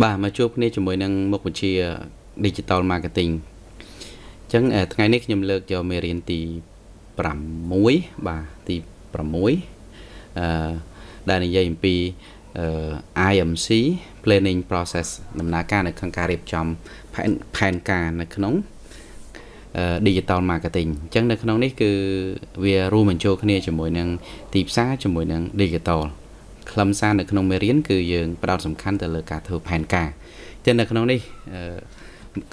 បាទមកជួបគ្នាជាមួយនឹងមុខវិជ្ជា Digital Marketing អញ្ចឹងថ្ងៃនេះខ្ញុំលើកយកមេរៀនទី6បាទទី6អឺដែលនិយាយអំពី IMC planning process ដំណើរការនៅក្នុងការរៀបចំផែនផែនការនៅក្នុង digital marketing អញ្ចឹងនៅក្នុងនេះគឺវារួមបញ្ចូលគ្នាជាមួយនឹងទីផ្សារជាមួយនឹង digital ខ្លឹមសារនៅក្នុងមេរៀនគឺយើងផ្ដោតសំខាន់ទៅលើការធ្វើផែនការចឹងនៅក្នុងនេះ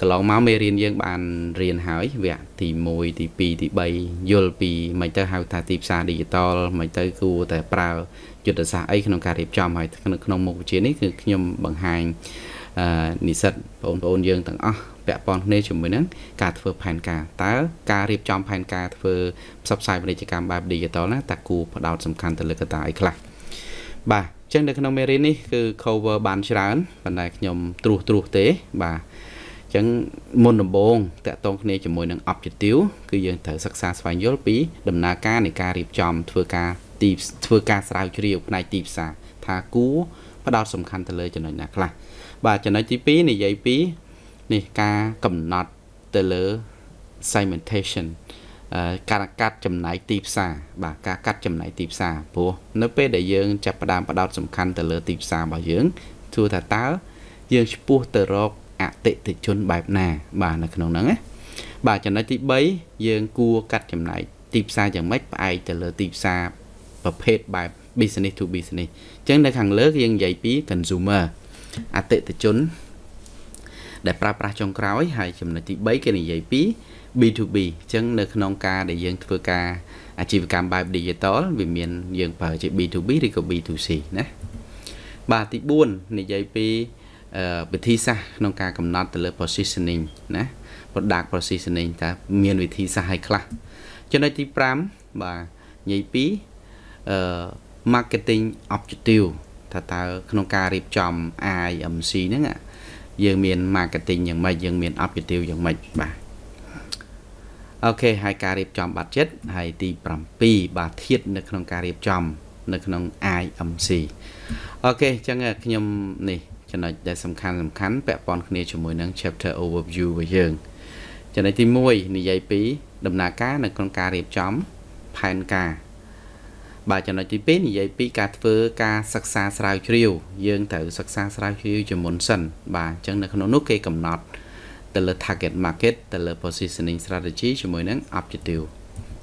កន្លងមកមេរៀនយើងបានរៀនហើយវគ្គទី1ទី2ទី3យល់ពីមិនទៅហៅថាទីផ្សារ digital មិនទៅគួរតែប្រើយុទ្ធសាស្ត្រអីក្នុងការរៀបចំហើយក្នុងមុខវិជ្ជានេះគឺខ្ញុំបង្ហាញនិស្សិតបងប្អូនយើងទាំងអស់ពាក់ព័ន្ធគ្នាជាមួយនឹងការធ្វើផែនការតើការរៀបចំផែនការធ្វើផ្សព្វផ្សាយពាណិជ្ជកម្មបែប digital ណាតើគួរផ្ដោតសំខាន់ទៅលើកត្តាអីខ្លះ បាទអញ្ចឹងនៅក្នុងមេរៀននេះគឺ cover បានច្រើនប៉ុន្តែខ្ញុំត្រួសត្រាសទេបាទអញ្ចឹងមុនដំបូងតកតងគ្នាជាមួយនឹង objective គឺយើងត្រូវសិក្សាស្វែងយល់ពី ដំណើរការនៃការរៀបចំ ធ្វើការទីធ្វើការស្រាវជ្រាវផ្នែកទីផ្សារថាគួរផ្ដោតសំខាន់ទៅលើចំណុចណាខ្លះបាទចំណុចទី2និយាយពីនេះការកំណត់ទៅលើ segmentation ការកាត់ចំណាយទីផ្សារបាទការកាត់ចំណាយទីផ្សារព្រោះនៅពេលដែលយើងចាប់ផ្ដើមបដោតសំខាន់ទៅលើទីផ្សាររបស់យើងទោះថាតើយើងឆ្ពោះទៅរកអតិថិជនបែបណា បាទនៅក្នុងហ្នឹងណាបាទចំណុចទី3យើងគួរកាត់ចំណាយទីផ្សារយ៉ាងម៉េចផ្អែកទៅលើទីផ្សារប្រភេទបែប business to business អញ្ចឹងនៅខាងលើយើងនិយាយពី consumer អតិថិជន ដែលប្រើប្រាស់ចុងក្រោយហើយចំណុចទី3គេនិយាយពី B2B អញ្ចឹងនៅក្នុងការដែលយើងធ្វើការអាជីវកម្មបែប digital វាមានយើងប្រើជា B2B ឬក៏ B2C ណាបាទទី4និយាយពីវិធីសាស្ត្រក្នុងការកំណត់ទៅលើ positioning ណា product positioning តើមានវិធីសាស្ត្រឲ្យខ្លះចំណុចទី5បាទនិយាយពីអឺ marketing objective ថាតើក្នុងការរៀបចំ IMC ហ្នឹងយើងមាន marketing យ៉ាងម៉េចយើងមាន objective យ៉ាងម៉េចបាទ អូខេហើយការរៀបចំ budget ហើយទី7បាទធាតនៅក្នុងការរៀបចំ នៅក្នុង IMC អូខេអញ្ចឹងខ្ញុំនេះចំណុចដែលសំខាន់សំខាន់ពាក់ព័ន្ធគ្នាជាមួយនឹង chapter overview របស់យើងចំណុចទី1និយាយពីដំណើរការនៅក្នុងការរៀបចំផែនការបាទចំណុចទី2និយាយពីការធ្វើការសិក្សាស្រាវជ្រាវយើងត្រូវសិក្សាស្រាវជ្រាវជាមុនសិនបាទអញ្ចឹងនៅក្នុងនោះគេកំណត់ ទៅលើ target market ទៅលើ positioning strategy ជាមួយនឹង objective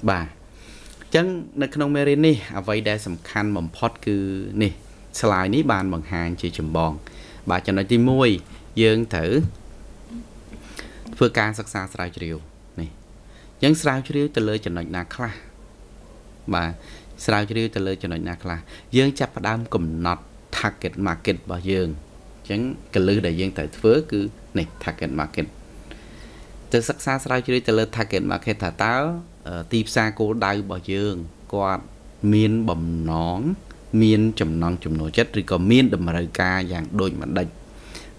បាទអញ្ចឹងនៅក្នុងមេរៀននេះអ្វីដែលសំខាន់បំផុតគឺនេះ slide នេះបានបង្ហាញជាចម្បង បាទចំណុចទី1យើងត្រូវធ្វើការសិក្សាស្រាវជ្រាវនេះអញ្ចឹងស្រាវជ្រាវទៅលើចំណុចណាខ្លះបាទស្រាវជ្រាវទៅលើចំណុចណាខ្លះយើងចាប់ផ្ដើមកំណត់ target market របស់យើង អញ្ចឹងកលឹះដែលយើងត្រូវធ្វើគឺនេះ target market ទៅសិក្សាស្រាវជ្រាវទៅលើ target market ថាតើទីផ្សារគោលដៅរបស់យើងគាត់មានបំណង មានចំណង់ចំណូលចិត្តឬក៏មានតម្រូវការយ៉ាងដូចម្ដេច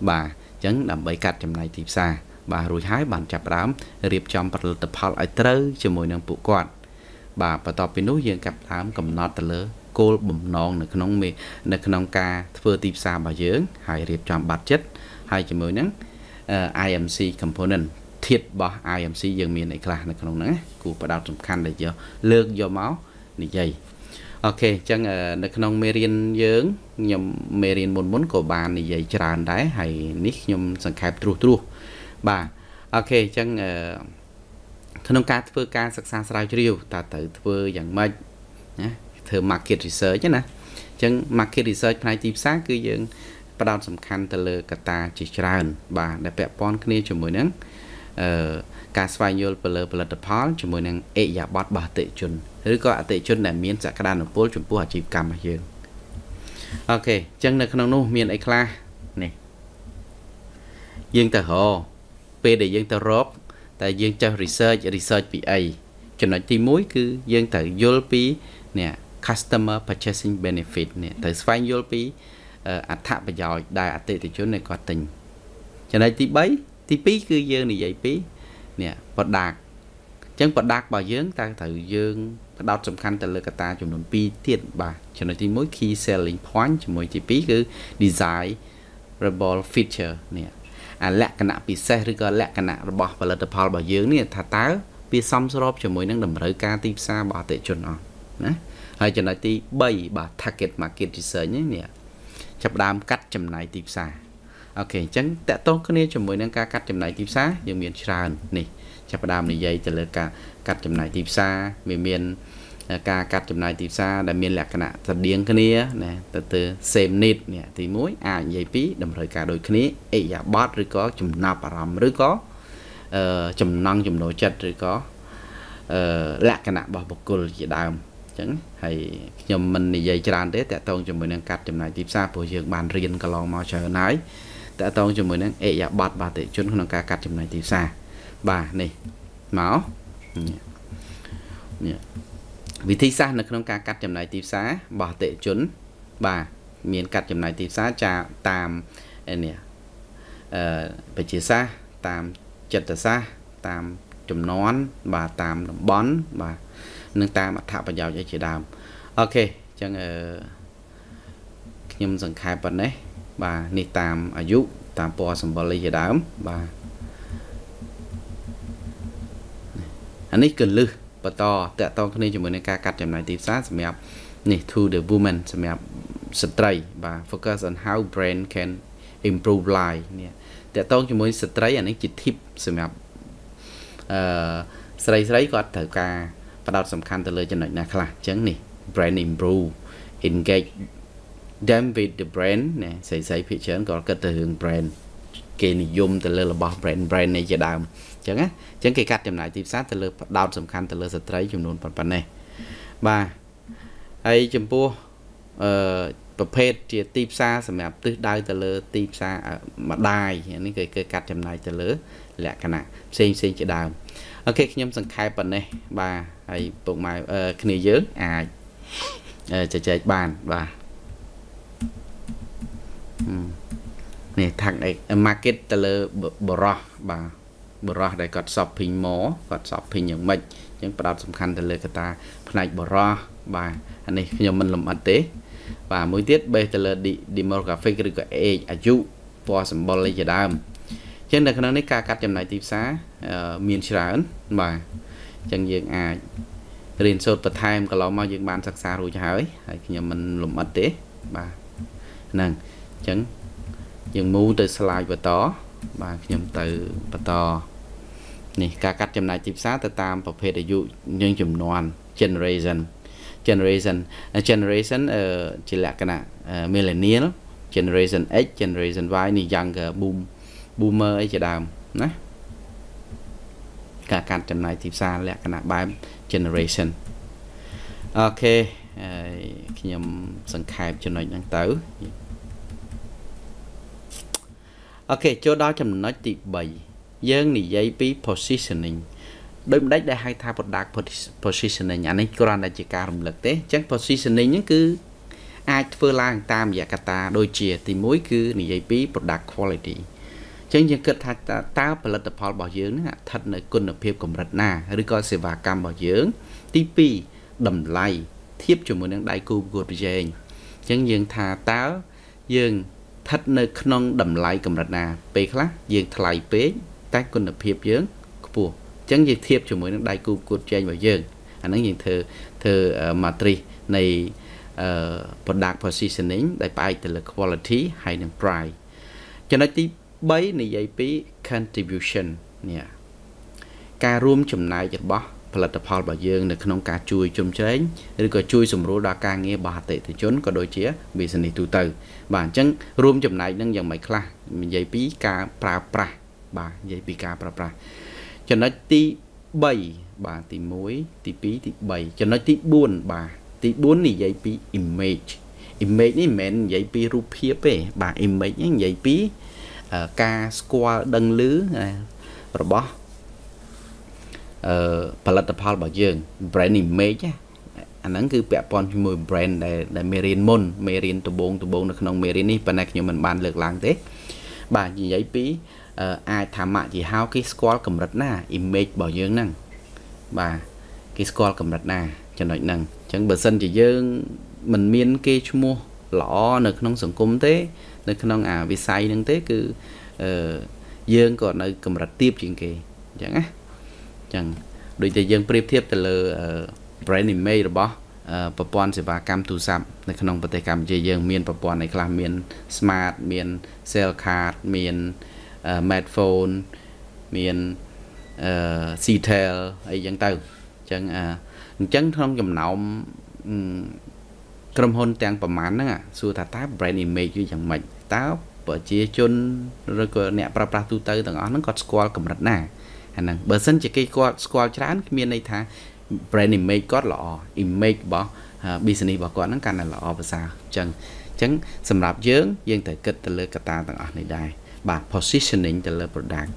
បាទអញ្ចឹងដើម្បីកាត់ចំណាយទីផ្សារបាទរួចហើយបានចាប់ផ្ដើមរៀបចំផលិតផលឲ្យត្រូវជាមួយនឹងពួកគាត់បាទបន្ទាប់ពីនោះយើងកាប់ដើមកំណត់ទៅលើ គោលបំណងនៅក្នុងនៅក្នុងការធ្វើទីផ្សាររបស់យើង ហើយរៀបចំបាត់ចិត្តហើយជាមួយនឹង IMC component ធាតរបស់ IMC យើងមានអីខ្លះនៅក្នុងហ្នឹងគូបដោតសំខាន់ដែលយកលើកយកមកនិយាយអូខេអញ្ចឹងនៅក្នុងមេរៀនយើងខ្ញុំមេរៀនមុនមុនក៏បាននិយាយច្រើនដែរហើយនេះខ្ញុំសង្ខេបត្រួសត្រាសបាទអូខេអញ្ចឹងក្នុងការធ្វើការសិក្សាស្រាវជ្រាវតើត្រូវធ្វើយ៉ាងម៉េចណា ធ្វើ market research ណាអញ្ចឹង market research ផ្នែកទីផ្សារគឺយើងផ្ដោតសំខាន់ទៅលើកត្តាជាច្រើន បាទដែលពាក់ព័ន្ធគ្នាជាមួយនឹងអឺការស្វែងយល់ទៅលើផលិតផលជាមួយនឹងអេយ៉ាបតរបស់អតិជនឬក៏អតិជនដែលមានសក្តានុពលចំពោះអាជីវកម្មរបស់យើងអូខេអញ្ចឹងនៅក្នុងនោះមានអីខ្លះនេះយើងទៅរកពេលដែលយើងទៅរកតែយើងចេះ research research ពីអីចំណុចទី1គឺយើងត្រូវយល់ពីនេះ customer purchasing benefit នេះត្រូវស្វែងយល់ពីអត្ថប្រយោជន៍ដែលអតិថិជននៃគាត់ទិញចំណុចទី3ទី2គឺយើងនិយាយពីនេះ product អញ្ចឹង product របស់យើងតើត្រូវយើងផ្ដោតសំខាន់ទៅលើកត្តាចំនួន2ទៀតបាទចំណុចទី1 key selling point ជាមួយទី2គឺ design desirable feature នេះអាលក្ខណៈពិសេសឬក៏លក្ខណៈរបស់ផលិតផលរបស់យើងនេះថាតើវាសមស្របជាមួយនឹងតម្រូវការទីផ្សាររបស់អតិថិជនអត់ណា ហើយចំណុចទី3បាទ target market research នេះចាប់ដើមកាត់ចំណាយទីផ្សារអូខេអញ្ចឹងតកតងគ្នាជាមួយនឹងការកាត់ចំណាយទីផ្សារយើងមានច្រើននេះចាប់ដើមនិយាយទៅលើការកាត់ចំណាយទីផ្សារវាមានការកាត់ចំណាយទីផ្សារដែលមានលក្ខណៈស្រដៀងគ្នាណាទៅទៅ same need នេះទី1អាចនិយាយពីតម្រូវការដូចគ្នាអិយាបតឬក៏ចំណាប់អារម្មណ៍ឬក៏អឺចំណង់ចំណូលចិត្តឬក៏អឺលក្ខណៈរបស់បុគ្គលជាដើមអញ្ចឹងហើយខ្ញុំមិននិយាយច្រើនទេតកតងជាមួយនឹងកាត់ចំណាយទីផ្សារព្រោះយើងបានរៀនកន្លងមកច្រើនហើយតកតងជាមួយនឹងអិយាបតបាទតិជនក្នុងការកាត់ចំណាយទីផ្សារបាទនេះមកនេះវិធីសាស្ត្រនៅក្នុងការកាត់ចំណាយទីផ្សាររបស់អតិជន បាទមានកាត់ចំណាយទីផ្សារចាតាមនេះអឺបជាសាស្ត្រតាមចិត្តសាស្ត្រតាមចំនួនបាទតាមតំបន់បាទ និងតាមអត្ថប្រយោជន៍អីជាដើមអូខេអញ្ចឹងអឺខ្ញុំសង្ខេបប៉ុណ្ណេះបាទនេះតាមអាយុតាមពណ៌សម្បុរអីជាដើមបាទអានេះគឺលឹះបន្តតកតងគ្នាជាមួយនឹងការកាត់ចំណាយទីផ្សារសម្រាប់នេះ to the woman សម្រាប់ស្ត្រីបាទ focus on how brand can improve life នេះតកតងជាមួយស្ត្រីអានេះជា tip សម្រាប់អឺស្រីស្រីគាត់ត្រូវការ ផ្ដោតសំខាន់ទៅលើចំណុចណាខ្លះអញ្ចឹងនេះ brand improve engage them with the brand ណាស្រីស្រីភាគច្រើនគាត់គិតទៅរឿង brand គេនិយមទៅលើរបស់ brand brand នេះជាដើមចឹងណាអញ្ចឹងគេកាត់ចំណាយទីផ្សារទៅលើផ្ដោតសំខាន់ទៅលើស្ត្រីចំនួនប៉ុណ្ណេះបាទហើយចំពោះអឺប្រភេទជាទីផ្សារសម្រាប់ទិសដៅទៅលើទីផ្សារម្ដាយនេះគឺគេកាត់ចំណាយទៅលើលក្ខណៈផ្សេងផ្សេងជាដើម អូខេខ្ញុំសង្ខេបប៉ុណ្ណេះបាទហើយពុកម៉ែគ្នាយើងអាចជជែកបានបាទនេះ tag market ទៅលើបរោះបាទបរោះដែលគាត់ shopping mall គាត់ shopping យ៉ាងម៉េចអញ្ចឹងផ្ដោតសំខាន់ទៅលើកត្តាផ្នែកបរោះបាទអានេះខ្ញុំមិនលំអិតទេបាទមួយទៀតបេសទៅលើ demographic ឬក៏ age អាយុពណ៌សម្បុរអីជាដើម អញ្ចឹងនៅក្នុងនេះការកាត់ចំណាយទីផ្សារមានច្រើនបាទអញ្ចឹងយើងអាចរៀនសូត្របន្ថែមកន្លងមកយើងបានសិក្សារួចហើយហើយខ្ញុំមិនលំអិតទេបាទហ្នឹងអញ្ចឹងយើងមូទៅ slide បន្តបាទខ្ញុំទៅបន្តនេះការកាត់ចំណាយទីផ្សារទៅតាមប្រភេទអាយុនិងចំនួន generation generation generation ជាលក្ខណៈ millennial generation X generation Y នេះ younger boom boomer អីជាដើមណាការកាត់ចំណាយទីផ្សារលក្ខណៈបែប generation អូខេហើយខ្ញុំសង្ខេបចំណុចហ្នឹងទៅអូខេចូលដល់ចំណុចទី3យើងនិយាយពី positioning ដោយមិនដេចដែលហៅថា product positioning អានេះគ្រាន់តែជាការរំលឹកទេអញ្ចឹង positioning ហ្នឹងគឺអាចធ្វើឡើងតាមរយៈកត្តាដូចជាទី1គឺនិយាយពី product quality អញ្ចឹងយើងគិតថាតើផលិតផលរបស់យើងហ្នឹងស្ថិតនៅគុណភាពកម្រិតណាឬក៏សេវាកម្មរបស់យើង ទី2តម្លៃធៀបជាមួយនឹងដៃគូប្រកួតប្រជែងអញ្ចឹងយើងថាតើយើងឋិតនៅក្នុងតម្លៃកម្រិតណា ពេលខ្លះយើងថ្លៃពេកតែគុណភាពយើងខ្ពស់អញ្ចឹងយើងធៀបជាមួយនឹងដៃគូប្រកួតប្រជែងរបស់យើងអាហ្នឹងយើងធ្វើធ្វើ matrix នៃ product positioning ដែលផ្អែកទៅលើ quality ហើយនិង price ចំណុចទី 3និយាយពី contribution នេះការរួមចំណែករបស់ផលិតផលរបស់យើងនៅក្នុងការជួយជុំជ្រែងឬក៏ជួយសម្រួលដល់ការងាររបស់អតិថិជនក៏ដូចជា business ទូទៅ បាទអញ្ចឹងរួមចំណែកនឹងយ៉ាងម៉េចខ្លះនិយាយពីការប្រើប្រាស់បាទនិយាយពីការប្រើប្រាស់ចំណុចទី3បាទទី1ទី2ទី3ចំណុចទី4បាទទី4និយាយពី image image នេះមិនមែននិយាយពីរូបភាពទេបាទ image នេះនិយាយពី ការស្គាល់ដឹងឮរបស់អឺផលិតផលរបស់យើង brand image អាហ្នឹងគឺពាក់ព័ន្ធជាមួយ brand ដែលដែលមេរៀនមុនមេរៀនដំបូងដំបូងនៅក្នុងមេរៀននេះប៉ុន្តែខ្ញុំមិនបានលើកឡើងទេ បាទនិយាយពីអាចថាម៉ាក់ជាហៅគេស្គាល់កម្រិតណា image របស់យើងហ្នឹងបាទគេស្គាល់កម្រិតណាចំណុចហ្នឹងអញ្ចឹងបើសិនជាយើងមិនមានគេឈ្មោះល្អនៅក្នុងសង្គមទេ នៅក្នុងអាវិស័យហ្នឹងទេគឺអឺយើងក៏នៅកម្រិតទាបជាងគេអញ្ចឹងណាអញ្ចឹងដូចតែយើងប្រៀបធៀបទៅលើ brand image របស់ប្រព័ន្ធសេវាកម្មទូរស័ព្ទនៅក្នុងប្រទេសកម្ពុជាយើងមានប្រព័ន្ធអីខ្លះមាន smart មាន cell card មាន smartphone មានអឺ Ctel អីចឹងទៅអញ្ចឹងអញ្ចឹងក្នុងចំណោមក្រុមហ៊ុនទាំងប្រមាណហ្នឹងសួរថាតើ brand image គឺយ៉ាងម៉េច តើប្រជាជនឬក៏អ្នកប្រើប្រាស់ទូទៅទាំងអស់ហ្នឹងគាត់ស្គាល់កម្រិតណាអាហ្នឹងបើសិនជាគេគាត់ស្គាល់ច្រើនគ្មានន័យថា brand image គាត់ល្អ image របស់ business របស់គាត់ហ្នឹងកាន់តែល្អប្រសើរអញ្ចឹងអញ្ចឹងសម្រាប់យើងយើងត្រូវគិតទៅលើកត្តាទាំងអស់នេះដែរបាទ positioning ទៅលើ product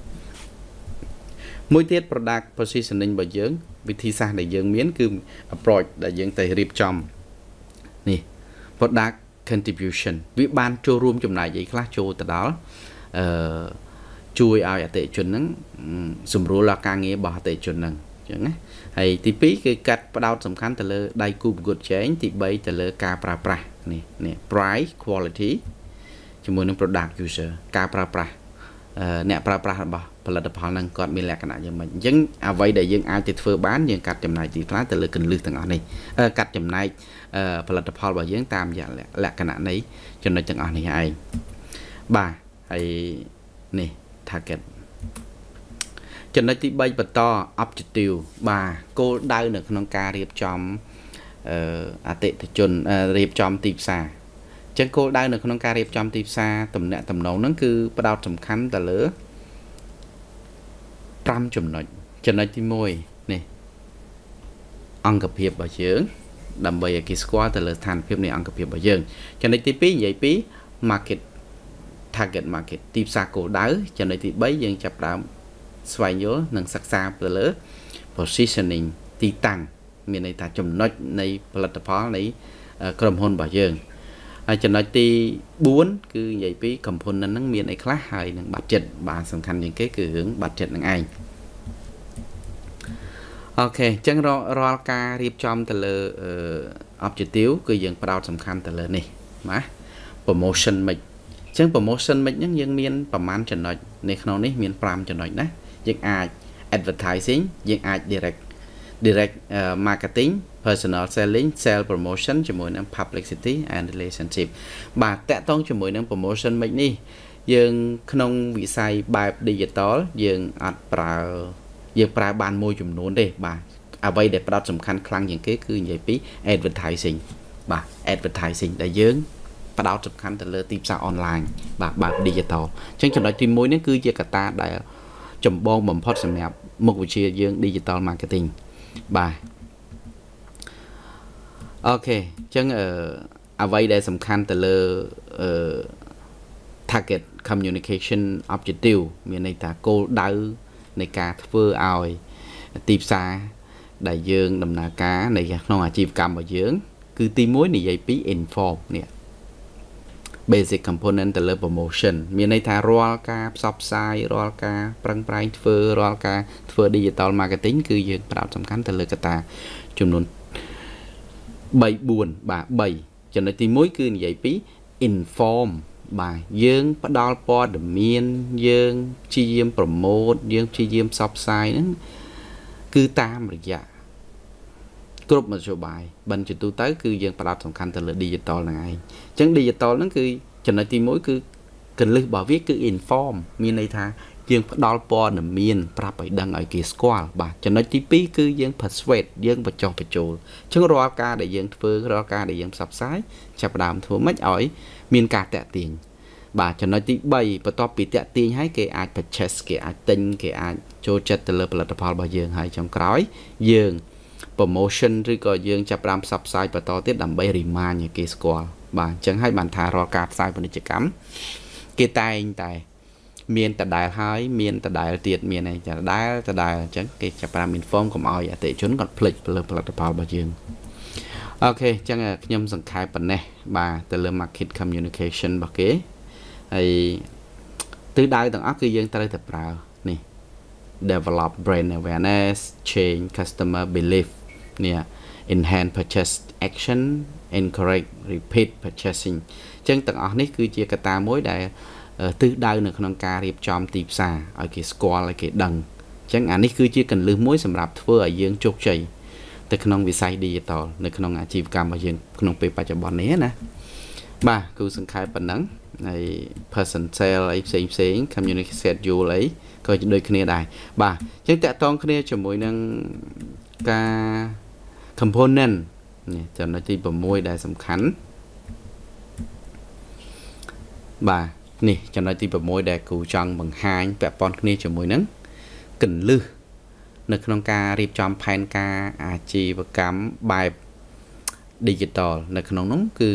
មួយទៀត product positioning របស់យើង វិធីសាស្ត្រដែលយើងមាន គឺ approach ដែលយើងទៅរៀបចំនេះ product contribution វាបានចូលរួមចំណែកអីខ្លះចូលទៅដល់អឺជួយឲ្យអតិជនហ្នឹងសម្រួលដល់ការងាររបស់អតិជនហ្នឹងអញ្ចឹងណាហើយទី2គឺកាត់ផ្ដោតសំខាន់ទៅលើដៃគូប្រកួតប្រជែងទី3ទៅលើការប្រើប្រាស់នេះនេះ price quality ជាមួយនឹង product user ការប្រើប្រាស់ អ្នកប្រើប្រាស់របស់ផលិតផលហ្នឹងគាត់មានលក្ខណៈយ៉ាងម៉េចអញ្ចឹងអ្វីដែលយើងអាចទៅធ្វើបានយើងកាត់ចំណាយទីខ្លះទៅលើកលឹះទាំងអស់នេះកាត់ចំណាយផលិតផលរបស់យើងតាមយ៉ាងលក្ខណៈនៃចំណុចទាំងអស់នេះឯងបាទហើយនេះ target ចំណុចទី3បន្ត objective បាទគោលដៅនៅក្នុងការរៀបចំអឺអតិថិជនរៀបចំទីផ្សារអញ្ចឹងគោលដៅនៅក្នុងការរៀបចំទីផ្សារតំណាក់តំណងហ្នឹងគឺផ្ដោតសំខាន់ទៅលើ5ចំណុចចំណុចទី1នេះអង្គភាពរបស់យើងដើម្បីឲ្យគេស្គាល់ទៅលើស្ថានភាពនៃអង្គភាពរបស់យើងចំណុចទី2និយាយពី market target market ទីផ្សារគោលដៅចំណុចទី3យើងចាប់ផ្ដើមស្វែងយល់និងសិក្សាទៅលើ positioning ទីតាំងមានន័យថាចំណុចនៃផលិតផលនៃក្រុមហ៊ុនរបស់យើង ហើយចំណុចទី4គឺនិយាយពី component ហ្នឹងមានអីខ្លះហើយនឹង budget បាទសំខាន់ជាងគេគឺរឿង budget ហ្នឹងឯងអូខេអញ្ចឹងរាល់ការរៀបចំទៅលើ objective គឺយើងផ្ដោតសំខាន់ទៅលើនេះណា promotion mix អញ្ចឹង promotion mix ហ្នឹងយើងមានប្រមាណចំណុចនៅក្នុងនេះមាន5ចំណុចណាយើងអាច advertising យើងអាច direct direct marketing personal selling sell promotion ជាមួយនឹង publicity and relationship បាទតកតងជាមួយនឹង promotion មិននេះយើងក្នុងវិស័យបែប digital យើងអត់ប្រើយើងប្រើបានមួយចំនួនទេបាទអ្វីដែលផ្ដោតសំខាន់ខ្លាំងជាងគេគឺនិយាយពី advertising បាទ advertising ដែលយើងផ្ដោតសំខាន់ទៅលើទីផ្សារអនឡាញបាទបែប digital អញ្ចឹងចំណុចទី1នេះគឺជាកត្តាដែលចម្បងបំផុតសម្រាប់មុខវិជ្ជាយើង digital marketing បាទ អូខេអញ្ចឹងអឺអ្វីដែលសំខាន់ទៅលើអឺ target communication objective មានន័យថាគោលដៅនៃការធ្វើឲ្យទីផ្សារដែលយើងដំណើរការនៅក្នុងអាជីវកម្មរបស់យើង គឺទី1និយាយពី inform នេះ basic component ទៅលើ promotion មានន័យថារាល់ការផ្សព្វផ្សាយរាល់ការប្រឹងប្រែងធ្វើរាល់ការធ្វើ digital marketing គឺយើងផ្ដោតសំខាន់ទៅលើកត្តាចំនួន 3 4បាទ3ចំណុចទី1គឺនិយាយពី inform បាទយើងផ្ដល់ព័ត៌មានយើងព្យាយាមប្រម៉ូទយើងព្យាយាមផ្សព្វផ្សាយហ្នឹងគឺតាមរយៈគ្រប់មធ្យោបាយបិណ្ឌជាទូទៅគឺយើងផ្ដោតសំខាន់ទៅលើ digital ហ្នឹងឯងអញ្ចឹង digital ហ្នឹងគឺចំណុចទី1គឺកលឹះរបស់វាគឺ inform មានន័យថា យើងផ្ដល់ព័ត៌មានប្រាប់ឲ្យដឹងឲ្យគេស្គាល់បាទចំណុចទី2គឺយើង persuade យើងបញ្ចុះបញ្ចូលអញ្ចឹងរាល់ការដែលយើងធ្វើរាល់ការដែលយើងផ្សព្វផ្សាយចាប់ផ្ដើមធ្វើម៉េចឲ្យមានការតាក់ទាញបាទចំណុចទី3បន្ទាប់ពីតាក់ទាញហើយគេអាច purchase គេអាចទិញគេអាចចូលចិត្តទៅលើផលិតផលរបស់យើងហើយចុងក្រោយយើង promotion ឬក៏យើងចាប់ផ្ដើមផ្សព្វផ្សាយបន្តទៀតដើម្បី remind ឲ្យគេស្គាល់បាទអញ្ចឹងហើយបានថារាល់ការផ្សាយពាណិជ្ជកម្មគេតែងតែ មានដដែលហើយមានដដែលទៀតមានអីដដែលដដែលអញ្ចឹងគេចាប់ផ្ដើម inform កុំឲ្យអតិជនគាត់ភ្លេចលើផលិតផលរបស់យើងអូខេអញ្ចឹងខ្ញុំសង្ខេបប៉ុណ្ណេះបាទទៅលើ market communication របស់គេហើយទិសដៅទាំងអស់គឺយើងត្រូវតែប្រើនេះ develop brand awareness change customer belief នេះ enhance purchase action encourage repeat purchasing អញ្ចឹងទាំងអស់នេះគឺជាកត្តាមួយដែល ទិសដៅនៅក្នុងការរៀបចំទីផ្សារឲ្យគេស្គាល់ឲ្យគេដឹងអញ្ចឹងអានេះគឺជាកន្លឹះមួយសម្រាប់ធ្វើឲ្យយើងជោគជ័យទៅក្នុងវិស័យ digital នៅក្នុងអាជីវកម្មរបស់យើងក្នុងពេលបច្ចុប្បន្ននេះណាបាទគូសង្ខេបប៉ុណ្ណឹងហើយ person sale អីផ្សេងផ្សេង community schedule អីក៏ដូចគ្នាដែរបាទអញ្ចឹងតកតងគ្នាជាមួយនឹងការ component នេះចំណុចទី6ដែលសំខាន់បាទ នេះចំណុចទី6ដែលគ្រូចង់បង្ហាញពាក់ព័ន្ធគ្នាជាមួយនឹងកន្លឹះនៅក្នុងការរៀបចំផែនការអាជីវកម្មបែប digital នៅក្នុងនោះគឺ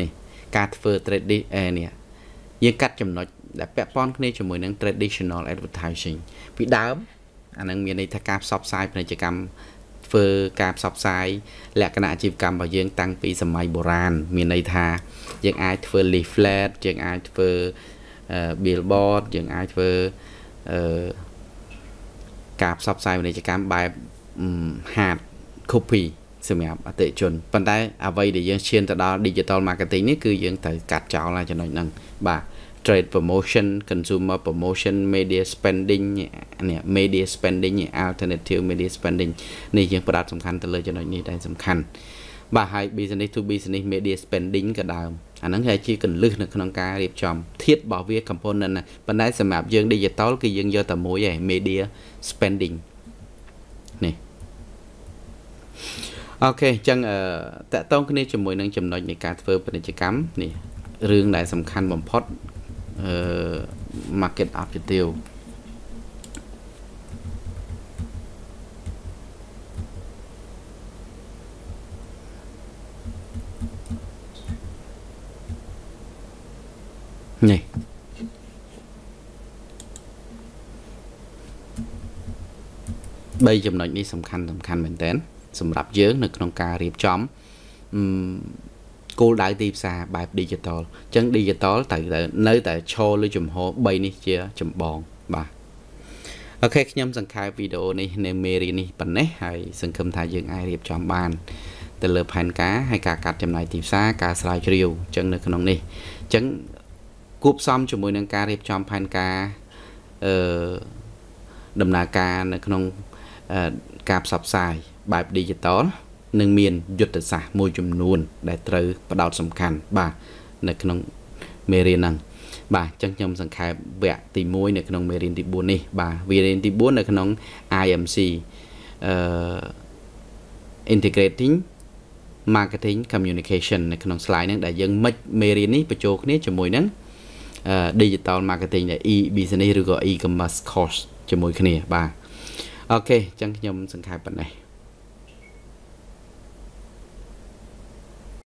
នេះការធ្វើ trading នេះយើងកាត់ចំណុចដែលពាក់ព័ន្ធគ្នាជាមួយនឹង traditional advertising ពីដើមអានឹងមានន័យថាការផ្សព្វផ្សាយពាណិជ្ជកម្ម ធ្វើការផ្សព្វផ្សាយលក្ខណៈអាជីវកម្មរបស់យើង តាំងពីសម័យបុរាណមានន័យថា យើងអាចធ្វើ leaflet យើងអាចធ្វើ billboard យើងអាចធ្វើអឺការផ្សព្វផ្សាយពាណិជ្ជកម្មបែប hard copy សម្រាប់អតិថិជនប៉ុន្តែអ្វីដែលយើងឈានទៅដល់ digital marketing នេះគឺយើងត្រូវកាត់ចោលចំណុចហ្នឹងបាទ trade promotion consumer promotion media spending នេះ media spending alternative media spending នេះយើងផ្ដោតសំខាន់ទៅលើចំណុចនេះដែលសំខាន់បាទហើយ business to business media spending ក៏ដើមអាហ្នឹងហើយជាកលឹះនៅក្នុងការរៀបចំធាតរបស់វា component ណាប៉ុន្តែសម្រាប់យើង digital គឺយើងយកតែមួយឯង media spending នេះអូខេអញ្ចឹងតកតងគ្នាជាមួយនឹងចំណុចនៃការធ្វើពាណិជ្ជកម្មនេះរឿងដែលសំខាន់បំផុតអឺ market objective នេះបីចំណុចនេះសំខាន់សំខាន់មែនតើសម្រាប់យើង នៅក្នុងការរៀបចំ គោលដៅទីផ្សារបែប digital អញ្ចឹង digital ត្រូវនៅតែឈរលើជំហរ3នេះជាចម្បងបាទអូខេខ្ញុំសង្ខេបវីដេអូនេះនៅមេរៀននេះប៉ុណ្ណេះហើយសង្ឃឹមថាយើងអាចរៀបចំបានទៅលើផែនការហើយការកាត់ចំណាយទីផ្សារការស្រាវជ្រាវអញ្ចឹងនៅក្នុងនេះអញ្ចឹងគួបផ្សំជាមួយនឹងការរៀបចំផែនការអឺដំណើរការនៅក្នុងការផ្សព្វផ្សាយបែប digital នឹងមានយុទ្ធសាស្ត្រមួយចំនួន ដែលត្រូវផ្ដោតសំខាន់បាទនៅក្នុងមេរៀនហ្នឹងបាទអញ្ចឹងខ្ញុំសង្ខេបវគ្គទី1នៅក្នុងមេរៀនទី4នេះបាទមេរៀនទី4នៅក្នុង IMC អឺ integrating marketing communication នៅក្នុង slide ហ្នឹងដែលយើងមិចមេរៀននេះបញ្ចូលគ្នាជាមួយនឹង digital marketing ដែល e business ឬក៏ e commerce course ជាមួយគ្នាបាទអូខេអញ្ចឹងខ្ញុំសង្ខេបប៉ុណ្ណេះ